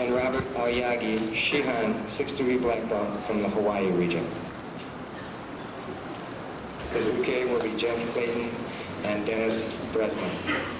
and Robert Aoyagi Shihan, six-degree black belt from the Hawaii region. His uke will be Jeff Clayton and Dennis Breslin.